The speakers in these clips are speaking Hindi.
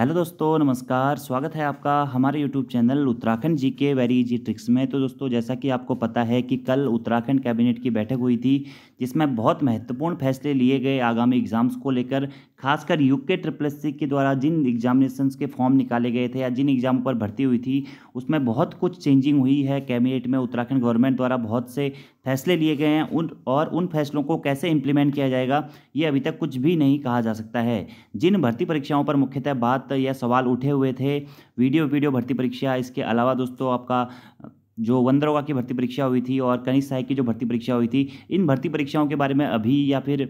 हेलो दोस्तों, नमस्कार। स्वागत है आपका हमारे यूट्यूब चैनल उत्तराखंड जी के वेरी इजी ट्रिक्स में। तो दोस्तों, जैसा कि आपको पता है कि कल उत्तराखंड कैबिनेट की बैठक हुई थी, जिसमें बहुत महत्वपूर्ण फैसले लिए गए आगामी एग्ज़ाम्स को लेकर। खासकर यूके ट्रिपल एस के द्वारा जिन एग्जामिनेशंस के फॉर्म निकाले गए थे या जिन एग्ज़ाम पर भर्ती हुई थी, उसमें बहुत कुछ चेंजिंग हुई है कैबिनेट में, उत्तराखंड गवर्नमेंट द्वारा बहुत से फैसले लिए गए हैं उन, और उन फैसलों को कैसे इम्प्लीमेंट किया जाएगा, ये अभी तक कुछ भी नहीं कहा जा सकता है। जिन भर्ती परीक्षाओं पर मुख्यतः बात या सवाल उठे हुए थे वीडियो वीडियो भर्ती परीक्षा, इसके अलावा दोस्तों आपका, जो वंदरोगा की भर्ती परीक्षा हुई थी और कनिष्ठ सहायक की जो भर्ती परीक्षा हुई थी, इन भर्ती परीक्षाओं के बारे में अभी या फिर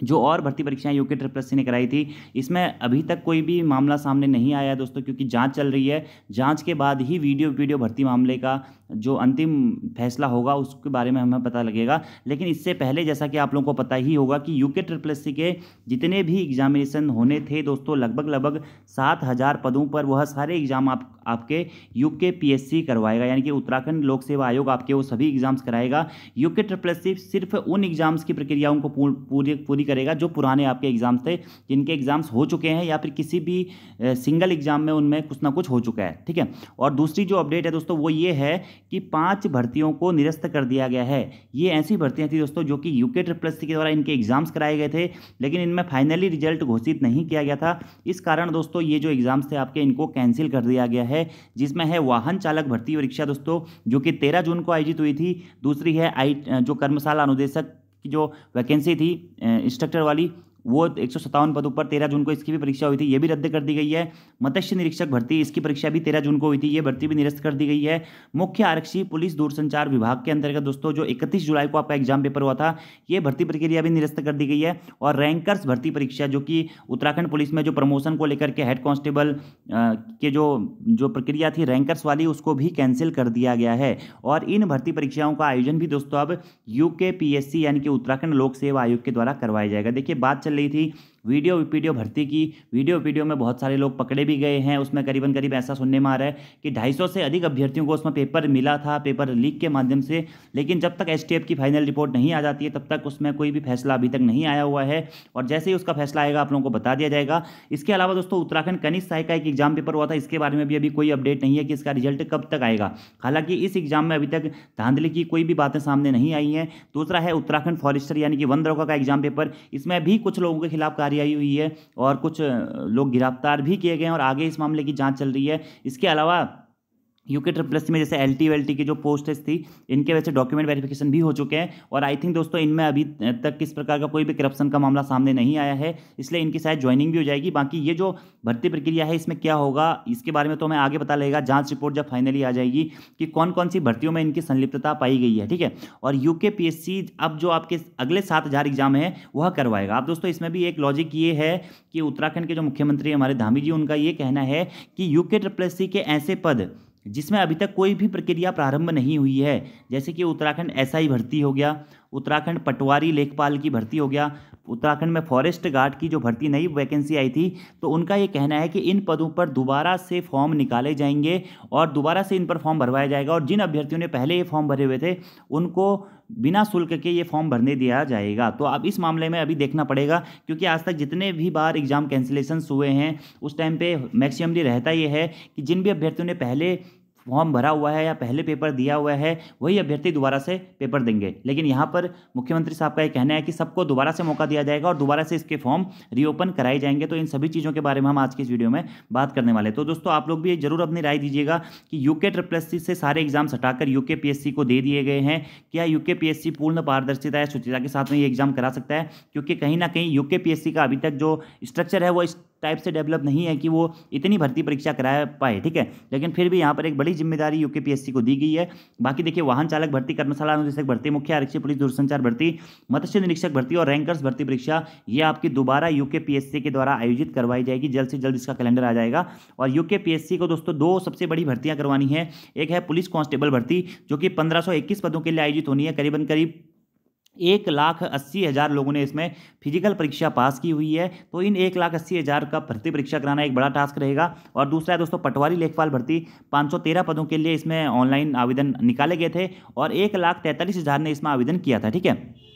जो और भर्ती परीक्षाएँ यूके ट्रिपल सी ने कराई थी, इसमें अभी तक कोई भी मामला सामने नहीं आया दोस्तों, क्योंकि जाँच चल रही है। जाँच के बाद ही वीडियो वीडियो भर्ती मामले का जो अंतिम फैसला होगा उसके बारे में हमें पता लगेगा। लेकिन इससे पहले जैसा कि आप लोगों को पता ही होगा कि यूके ट्रिपल एस के जितने भी एग्जामिनेशन होने थे दोस्तों, लगभग लगभग सात हज़ार पदों पर वह सारे एग्ज़ाम आप, आपके यूके पीएससी करवाएगा। यानी कि उत्तराखंड लोक सेवा आयोग आपके वो सभी एग्ज़ाम्स कराएगा। यूके ट्रिपल एस सिर्फ़ उन एग्ज़ाम्स की प्रक्रियाओं को पूरी पूरी करेगा जो पुराने आपके एग्ज़ाम्स थे, जिनके एग्ज़ाम्स हो चुके हैं या फिर किसी भी सिंगल एग्ज़ाम में उनमें कुछ ना कुछ हो चुका है। ठीक है? और दूसरी जो अपडेट है दोस्तों, वो ये है कि पाँच भर्तियों को निरस्त कर दिया गया है। ये ऐसी भर्तियाँ थी दोस्तों, जो कि यूके ट्रिपल के द्वारा इनके एग्ज़ाम्स कराए गए थे, लेकिन इनमें फाइनली रिज़ल्ट घोषित नहीं किया गया था। इस कारण दोस्तों, ये जो एग्ज़ाम्स थे आपके, इनको कैंसिल कर दिया गया है, जिसमें है वाहन चालक भर्ती परीक्षा दोस्तों, जो कि तेरह जून को आयोजित हुई थी। दूसरी है आई जो कर्मशाला अनुदेशक की जो वैकेंसी थी इंस्ट्रक्टर वाली वो एक सौ सत्तावन पदों पर तेरह जून को इसकी भी परीक्षा हुई थी, ये भी रद्द कर दी गई है। मत्स्य निरीक्षक भर्ती, इसकी परीक्षा भी तेरह जून को हुई थी, ये भर्ती भी निरस्त कर दी गई है। मुख्य आरक्षी पुलिस दूरसंचार विभाग के अंतर्गत दोस्तों, जो इकतीस जुलाई को आपका एग्ज़ाम पेपर हुआ था, ये भर्ती प्रक्रिया भी निरस्त कर दी गई है। और रैंकर्स भर्ती परीक्षा, जो कि उत्तराखंड पुलिस में जो प्रमोशन को लेकर के हेड कॉन्स्टेबल के जो जो प्रक्रिया थी रैंकर्स वाली, उसको भी कैंसिल कर दिया गया है। और इन भर्ती परीक्षाओं का आयोजन भी दोस्तों, अब यूके पीएससी यानी कि उत्तराखंड लोक सेवा आयोग के द्वारा करवाया जाएगा। देखिए, बात चल रही थी। वीडियो वीडियो भर्ती की। वीडियो वीडियो में बहुत सारे लोग पकड़े भी गए हैं। उसमें करीबन करीब ऐसा सुनने में आ रहा है कि 250 से अधिक अभ्यर्थियों को उसमें पेपर मिला था, पेपर लीक के माध्यम से। लेकिन जब तक एसटीएफ की फाइनल रिपोर्ट नहीं आ जाती है, तब तक उसमें कोई भी फैसला अभी तक नहीं आया हुआ है। और जैसे ही उसका फैसला आएगा, आप लोगों को बता दिया जाएगा। इसके अलावा दोस्तों, उत्तराखंड कनिष्ठ सहायक का एक एग्ज़ाम पेपर हुआ था। इसके बारे में भी अभी कोई अपडेट नहीं है कि इसका रिज़ल्ट कब तक आएगा। हालाँकि इस एग्ज़ाम में अभी तक धांधली की कोई भी बातें सामने नहीं आई हैं। दूसरा है उत्तराखंड फॉरेस्टर, यानी कि वन का एग्ज़ाम पेपर। इसमें भी कुछ लोगों के खिलाफ कार्रवाई हुई है और कुछ लोग गिरफ़्तार भी किए गए हैं और आगे इस मामले की जाँच चल रही है। इसके अलावा यूके ट्रिपल में जैसे एल टी वेल टी की जो पोस्टेज थी, इनके वैसे डॉक्यूमेंट वेरिफिकेशन भी हो चुके हैं। और आई थिंक दोस्तों, इनमें अभी तक किस प्रकार का कोई भी करप्शन का मामला सामने नहीं आया है, इसलिए इनकी शायद ज्वाइनिंग भी हो जाएगी। बाकी ये जो भर्ती प्रक्रिया है, इसमें क्या होगा, इसके बारे में तो हमें आगे पता लगेगा। जाँच रिपोर्ट जब फाइनली आ जाएगी कि कौन कौन सी भर्तियों में इनकी संलिप्तता पाई गई है, ठीक है? और यूके पी एस सी अब जो आपके अगले सात हज़ार एग्ज़ाम है, वह करवाएगा। आप दोस्तों, इसमें भी एक लॉजिक ये है कि उत्तराखंड के जो मुख्यमंत्री हमारे धामी जी, उनका ये कहना है कि यूके ट्रिपल के ऐसे पद जिसमें अभी तक कोई भी प्रक्रिया प्रारंभ नहीं हुई है। जैसे कि उत्तराखंड एसआई भर्ती हो गया, उत्तराखंड पटवारी लेखपाल की भर्ती हो गया उत्तराखंड में फॉरेस्ट गार्ड की जो भर्ती नई वैकेंसी आई थी तो उनका ये कहना है कि इन पदों पर दोबारा से फॉर्म निकाले जाएँगे और दोबारा से इन पर फॉर्म भरवाया जाएगा। और जिन अभ्यर्थियों ने पहले ये फॉर्म भरे हुए थे, उनको बिना शुल्क के ये फॉर्म भरने दिया जाएगा। तो अब इस मामले में अभी देखना पड़ेगा, क्योंकि आज तक जितने भी बार एग्ज़ाम कैंसिलेशन हुए हैं, उस टाइम पे मैक्सिममली रहता ये है कि जिन भी अभ्यर्थियों ने पहले फॉर्म भरा हुआ है या पहले पेपर दिया हुआ है, वही अभ्यर्थी दोबारा से पेपर देंगे। लेकिन यहाँ पर मुख्यमंत्री साहब का ये कहना है कि सबको दोबारा से मौका दिया जाएगा और दोबारा से इसके फॉर्म रीओपन कराए जाएँगे। तो इन सभी चीज़ों के बारे में हम आज की इस वीडियो में बात करने वाले तो दोस्तों, आप लोग भी ज़रूर अपनी राय दीजिएगा कि यूके ट्रिपल से सारे एग्ज़ाम्स हटाकर यूके पी को दे दिए गए हैं। क्या यूके पीएससी पूर्ण पारदर्शिता या शुचिता के साथ में ये एग्ज़ाम करा सकता है? क्योंकि कहीं ना कहीं यूके पीएससी का अभी तक जो स्ट्रक्चर है, वो टाइप से डेवलप नहीं है कि वो इतनी भर्ती परीक्षा करा पाए, ठीक है? लेकिन फिर भी यहाँ पर एक बड़ी ज़िम्मेदारी पीएससी को दी गई है। बाकी देखिए, वाहन चालक भर्ती, कर्मशाला अनुदेशक भर्ती, मुख्य आरक्षी, पुलिस दूरसंचार भर्ती, मत्स्य निरीक्षक भर्ती और रैंकर्स भर्ती परीक्षा, ये आपकी दोबारा यूके के द्वारा आयोजित करवाई जाएगी। जल्द से जल्द इसका कैलेंडर आ जाएगा। और यूके को दोस्तों, दो सबसे बड़ी भर्तियाँ करवानी है। एक है पुलिस कांस्टेबल भर्ती, जो कि पंद्रह पदों के लिए आयोजित होनी है। करीबन करीब एक लाख अस्सी हज़ार लोगों ने इसमें फ़िज़िकल परीक्षा पास की हुई है। तो इन एक लाख अस्सी हज़ार का भर्ती परीक्षा कराना एक बड़ा टास्क रहेगा। और दूसरा है दोस्तों, पटवारी लेखपाल भर्ती 513 पदों के लिए इसमें ऑनलाइन आवेदन निकाले गए थे और एक लाख तैंतालीस हज़ार ने इसमें आवेदन किया था, ठीक है?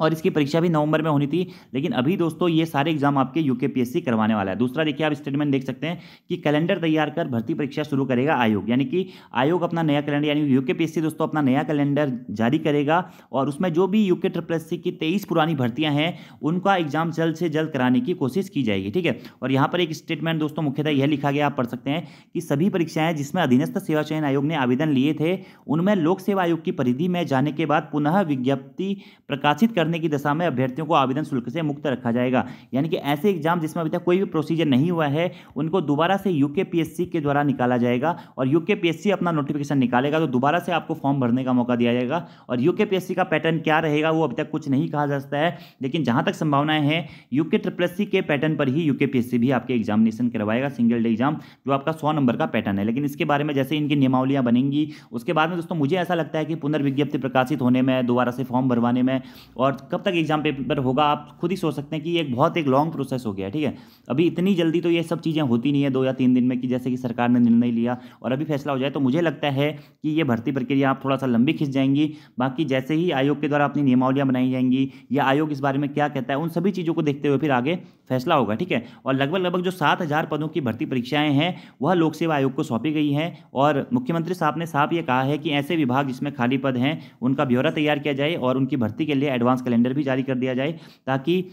और इसकी परीक्षा भी नवंबर में होनी थी। लेकिन अभी दोस्तों ये सारे एग्ज़ाम आपके यूके यूकेपीएससी करवाने वाला है। दूसरा देखिए, आप स्टेटमेंट देख सकते हैं कि कैलेंडर तैयार कर भर्ती परीक्षा शुरू करेगा आयोग। यानी कि आयोग अपना नया कैलेंडर यानी यूके यूकेपीएससी दोस्तों अपना नया कैलेंडर जारी करेगा और उसमें जो भी यूके ट्रिपल एस की तेईस पुरानी भर्तियाँ हैं, उनका एग्ज़ाम जल्द से जल्द कराने की कोशिश की जाएगी। ठीक है? और यहाँ पर एक स्टेटमेंट दोस्तों मुख्यतः यह लिखा गया, आप पढ़ सकते हैं कि सभी परीक्षाएँ जिसमें अधीनस्थ सेवा चयन आयोग ने आवेदन लिए थे, उनमें लोक सेवा आयोग की परिधि में जाने के बाद पुनः विज्ञप्ति प्रकाशित करने की दशा में अभ्यर्थियों को आवेदन शुल्क से मुक्त रखा जाएगा। यानी कि ऐसे एग्ज़ाम जिसमें अभी तक कोई भी प्रोसीजर नहीं हुआ है, उनको दोबारा से यूके के द्वारा निकाला जाएगा और यूके अपना नोटिफिकेशन निकालेगा तो दोबारा से आपको फॉर्म भरने का मौका दिया जाएगा। और यूके का पैटर्न क्या रहेगा वो अभी तक कुछ नहीं कहा जा सकता है, लेकिन जहाँ तक संभावनाएँ हैं, यूके ट्रिपल के पैटर्न पर ही यूके भी आपके एग्जामिनेशन करवाएगा सिंगल डे एग्ज़ाम जो आपका सौ नंबर का पैटर्न है। लेकिन इसके बारे में जैसे इनकी नियमावलियाँ बनेंगी, उसके बाद में दोस्तों मुझे ऐसा लगता है कि पुनर्विज्ञप्ति प्रकाशित होने में, दोबारा से फॉर्म भरवाने में कब तक एग्ज़ाम पेपर होगा, आप खुद ही सोच सकते हैं कि एक बहुत एक लॉन्ग प्रोसेस हो गया ठीक है? अभी इतनी जल्दी तो ये सब चीज़ें होती नहीं है दो या तीन दिन में कि जैसे कि सरकार ने निर्णय लिया और अभी फैसला हो जाए तो मुझे लगता है कि ये भर्ती प्रक्रिया आप थोड़ा सा लंबी खिंच जाएँगी। बाकी जैसे ही आयोग के द्वारा अपनी नियमावलियाँ बनाई जाएँगी या आयोग इस बारे में क्या कहता है, उन सभी चीज़ों को देखते हुए फिर आगे फैसला होगा, ठीक है? और लगभग लगभग जो सात हज़ार पदों की भर्ती परीक्षाएँ हैं, वह लोक सेवा आयोग को सौंपी गई हैं और मुख्यमंत्री साहब ने साफ़ ये कहा है कि ऐसे विभाग जिसमें खाली पद हैं, उनका ब्यौरा तैयार किया जाए और उनकी भर्ती के लिए एडवांस कैलेंडर भी जारी कर दिया जाए ताकि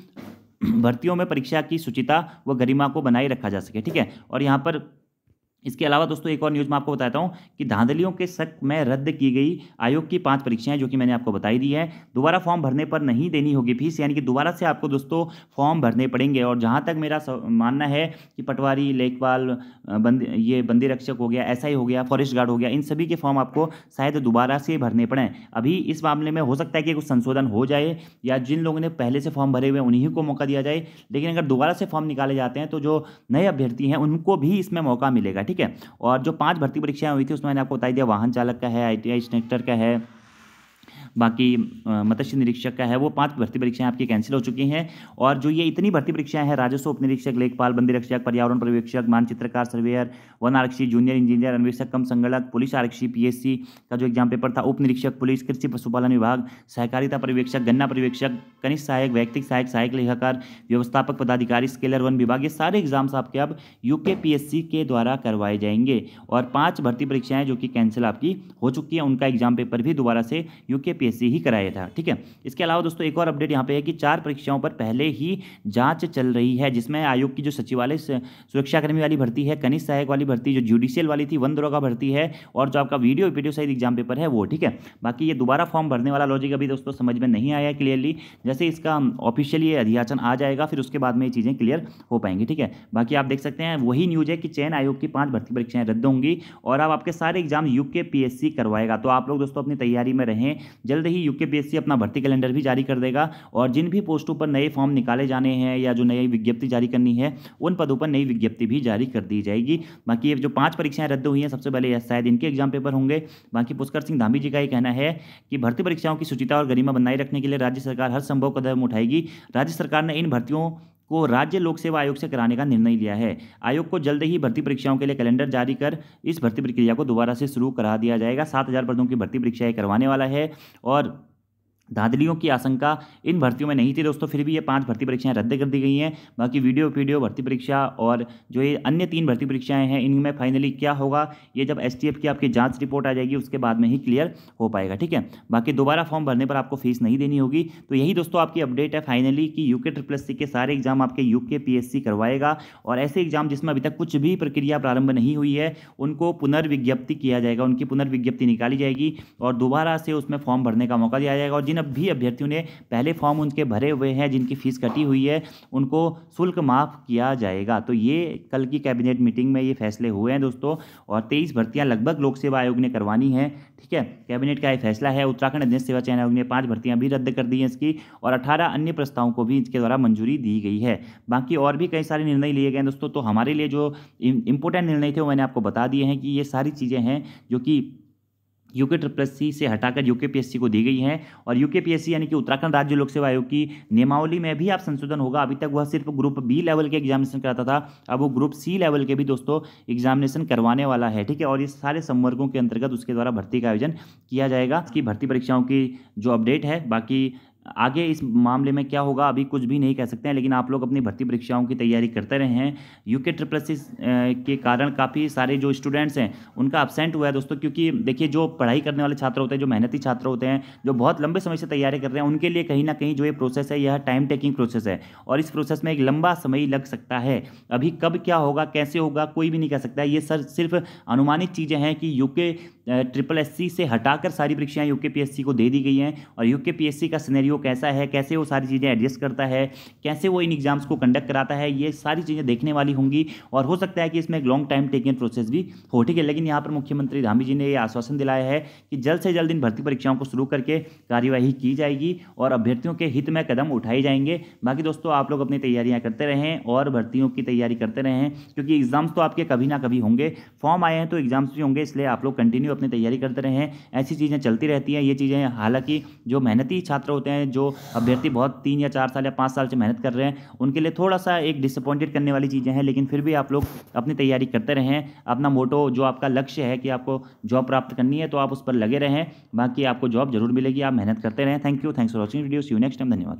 भर्तियों में परीक्षा की सुचिता व गरिमा को बनाए रखा जा सके, ठीक है? और यहाँ पर इसके अलावा दोस्तों, एक और न्यूज़ मैं आपको बताता हूँ कि धांधलियों के शक में रद्द की गई आयोग की पाँच परीक्षाएँ, जो कि मैंने आपको बताई दी है। दोबारा फॉर्म भरने पर नहीं देनी होगी फ़ीस यानी कि दोबारा से आपको दोस्तों फॉर्म भरने पड़ेंगे। और जहाँ तक मेरा मानना है कि पटवारी, लेखपाल बंदी, ये बंदी रक्षक हो गया एसआई हो गया फॉरेस्ट गार्ड हो गया, इन सभी के फॉर्म आपको शायद दोबारा से भरने पड़ें अभी इस मामले में हो सकता है कि कुछ संशोधन हो जाए, या जिन लोगों ने पहले से फॉर्म भरे हुए उन्हीं को मौका दिया जाए। लेकिन अगर दोबारा से फॉर्म निकाले जाते हैं तो जो नए अभ्यर्थी हैं, उनको भी इसमें मौका मिलेगा, ठीक है? और जो पाँच भर्ती परीक्षाएँ हुई थी, उसमें मैंने आपको बताई दिया, वाहन चालक का है आई टी का है बाकी मत्स्य निरीक्षक का है वो। पाँच भर्ती परीक्षाएँ आपकी कैंसिल हो चुकी हैं और जो ये इतनी भर्ती परीक्षाएँ हैं, राजस्व उप निरीक्षक लेखपाल, बंदी रक्षक, पर्यावरण पर्यवेक्षक, मानचित्रकार, सर्वेयर, वन आरक्षी जूनियर इंजीनियर अन्वेषक, कम संगणक, पुलिस आरक्षी पीएससी का जो एग्ज़ाम पेपर था उप निरीक्षक पुलिस, कृषि, पशुपालन विभाग, सहकारिता पर्यवेक्षक, गन्ना पर्यवेक्षक, कनिष्ठ सहायक, वैयक्तिक सहायक सहायक लेखाकार, व्यवस्थापक, पदाधिकारी स्केलर वन विभाग, ये सारे एग्ज़ाम्स आपके अब यूके के द्वारा करवाए जाएँगे। और पाँच भर्ती परीक्षाएँ जो कि कैंसिल आपकी हो चुकी है, उनका एग्ज़ाम पेपर भी दोबारा से यूके यूपीएससी ही कराया था, ठीक है? इसके अलावा दोस्तों, एक और अपडेट यहाँ पे है कि चार परीक्षाओं पर पहले ही जाँच चल रही है, जिसमें आयोग की जो सचिवालय सुरक्षाकर्मी वाली भर्ती है, कनिष्ठ सहायक वाली भर्ती, जो जुडिशियल वाली थी, वन दरोगा भर्ती है, और जो आपका वीडियो वीडियो सहित एग्ज़ाम पेपर है, वो, ठीक है? बाकी ये दोबारा फॉर्म भरने वाला लॉजिक अभी दोस्तों समझ में नहीं आया क्लियरली जैसे इसका ऑफिशियली अधियाचन आ जाएगा, फिर उसके बाद में ये चीज़ें क्लियर हो पाएँगी, ठीक है? बाकी आप देख सकते हैं, वही न्यूज़ है कि चयन आयोग की पाँच भर्ती परीक्षाएँ रद्द होंगी, और अब आपके सारे एग्ज़ाम यूके पीएससी करवाएगा तो आप लोग दोस्तों अपनी तैयारी में रहें, जल्द ही यूके अपना भर्ती कैलेंडर भी जारी कर देगा और जिन भी पोस्टों पर नए फॉर्म निकाले जाने हैं या जो नई विज्ञप्ति जारी करनी है, उन पदों पर नई विज्ञप्ति भी जारी कर दी जाएगी। बाकी ये जो पाँच परीक्षाएँ रद्द हुई हैं, सबसे पहले शायद इनके एग्ज़ाम पेपर होंगे। बाकी पुष्कर सिंह धामी जी का ये कहना है कि भर्ती परीक्षाओं की सुचिता और गरिमा बनाए रखने के लिए राज्य सरकार हर संभव कदम उठाएगी। राज्य सरकार ने इन भर्तियों को राज्य लोक सेवा आयोग से कराने का निर्णय लिया है। आयोग को जल्द ही भर्ती परीक्षाओं के लिए कैलेंडर जारी कर इस भर्ती प्रक्रिया को दोबारा से शुरू करा दिया जाएगा। सात हज़ार पदों की भर्ती परीक्षाएँ करवाने वाला है और धांधलियों की आशंका, इन भर्तियों में नहीं थी दोस्तों, फिर भी ये पाँच भर्ती परीक्षाएँ रद्द कर दी गई हैं। बाकी वीडियो वीडियो भर्ती परीक्षा और जो ये अन्य तीन भर्ती परीक्षाएँ हैं, इनमें फाइनली क्या होगा, ये जब एसटीएफ की आपकी जाँच रिपोर्ट आ जाएगी, उसके बाद में ही क्लियर हो पाएगा, ठीक है? बाकी दोबारा फॉर्म भरने पर आपको फ़ीस नहीं देनी होगी। तो यही दोस्तों आपकी अपडेट है फाइनली कि यूके ट्रिपल के सारे एग्ज़ाम आपके यूके पी करवाएगा और ऐसे एग्ज़ाम जिसमें अभी तक कुछ भी प्रक्रिया प्रारंभ नहीं हुई है, उनको पुनर्विज्ञप्ति किया जाएगा, उनकी पुनर्विज्ञप्ति निकाली जाएगी और दोबारा से उसमें फॉर्म भरने का मौका दिया जाएगा और जिन भी अभ्यर्थियों ने पहले फॉर्म उनके भरे हुए हैं, जिनकी फ़ीस कटी हुई है, उनको शुल्क माफ़ किया जाएगा। तो ये कल की कैबिनेट मीटिंग में ये फैसले हुए हैं दोस्तों, और तेईस भर्तियाँ लगभग लोक सेवा आयोग ने करवानी है, ठीक है? कैबिनेट का ये फैसला है, उत्तराखंड अध्यक्ष सेवा चयन आयोग ने पाँच भर्तियाँ भी रद्द कर दी हैं इसकी, और अठारह अन्य प्रस्तावों को भी इसके द्वारा मंजूरी दी गई है। बाकी और भी कई सारे निर्णय लिए गए हैं दोस्तों तो हमारे लिए जो इंपॉर्टेंट निर्णय थे, वो मैंने आपको बता दिए हैं कि ये सारी चीज़ें हैं, जो कि यूके ट्रिपल सी से हटाकर यूके पीएससी को दी गई है। और यूके पीएससी यानी कि उत्तराखंड राज्य लोक सेवा आयोग की नियमावली में भी आप संशोधन होगा। अभी तक वह सिर्फ़ ग्रुप बी लेवल के एग्जामिनेशन कराता था। अब वो ग्रुप सी लेवल के भी दोस्तों एग्जामिनेशन करवाने वाला है, ठीक है? और इस सारे संवर्गों के अंतर्गत उसके द्वारा भर्ती का आयोजन किया जाएगा। इसकी भर्ती परीक्षाओं की जो अपडेट है, बाकी आगे इस मामले में क्या होगा, अभी कुछ भी नहीं कह सकते हैं, लेकिन आप लोग अपनी भर्ती परीक्षाओं की तैयारी करते रहे हैं। यूके ट्रिपल सी के कारण काफ़ी सारे जो स्टूडेंट्स हैं, उनका अपसेंट हुआ है दोस्तों, क्योंकि देखिए, जो पढ़ाई करने वाले छात्र होते हैं, जो मेहनती छात्र होते हैं, जो बहुत लंबे समय से तैयारी कर रहे हैं, उनके लिए कहीं ना कहीं जो ये प्रोसेस है, यह टाइम टेकिंग प्रोसेस है। और इस प्रोसेस में एक लंबा समय लग सकता है। अभी कब क्या होगा, कैसे होगा, कोई भी नहीं कह सकता ये सर, सिर्फ़ अनुमानित चीज़ें हैं कि यूके ट्रिपल एससी से हटाकर सारी परीक्षाएँ यूके पी को दे दी गई हैं। और यूके पी का सिनेरियो कैसा है? कैसे वो सारी चीज़ें एडजस्ट करता है? कैसे वो इन एग्ज़ाम्स को कंडक्ट कराता है? ये सारी चीज़ें देखने वाली होंगी। और हो सकता है कि इसमें एक लॉन्ग टाइम टेकिंग प्रोसेस भी हो। ठीक है, लेकिन यहाँ पर मुख्यमंत्री धामी जी ने ये आश्वासन दिलाया है कि जल्द से जल्द इन भर्ती परीक्षाओं को शुरू करके कार्यवाही की जाएगी और अभ्यर्थियों के हित में कदम उठाए जाएँगे। बाकी दोस्तों, आप लोग अपनी तैयारियाँ करते रहें और भर्तियों की तैयारी करते रहें, क्योंकि एग्ज़ाम्स तो आपके कभी ना कभी होंगे। फॉर्म आए हैं तो एग्ज़ाम्स भी होंगे, इसलिए आप लोग कंटिन्यू अपनी तैयारी करते रहें ऐसी चीज़ें चलती रहती हैं, ये चीज़ें हालाँकि जो मेहनती छात्र होते हैं, जो अभ्यर्थी बहुत तीन या चार साल या पाँच साल से मेहनत कर रहे हैं, उनके लिए थोड़ा सा एक डिसअपॉइंटेड करने वाली चीज़ें हैं, लेकिन फिर भी आप लोग अपनी तैयारी करते रहें। अपना मोटो जो आपका लक्ष्य है कि आपको जॉब प्राप्त करनी है तो आप उस पर लगे रहें। बाकी आपको जॉब ज़रूर मिलेगी, आप मेहनत करते रहें। Thank you thanks for watching video you next time धन्यवाद।